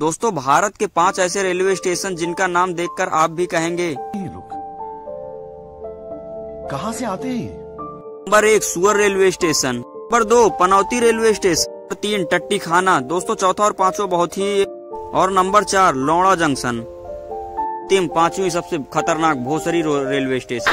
दोस्तों भारत के पाँच ऐसे रेलवे स्टेशन जिनका नाम देखकर आप भी कहेंगे। कहाँ से आते हैं? नंबर एक सुअर रेलवे स्टेशन। नंबर दो पनौती रेलवे स्टेशन। नंबर तीन टट्टी खाना दोस्तों चौथा और पांचवा बहुत ही और नंबर चार लौड़ा जंक्शन। तीन पांचवी सबसे खतरनाक भोसरी रेलवे स्टेशन।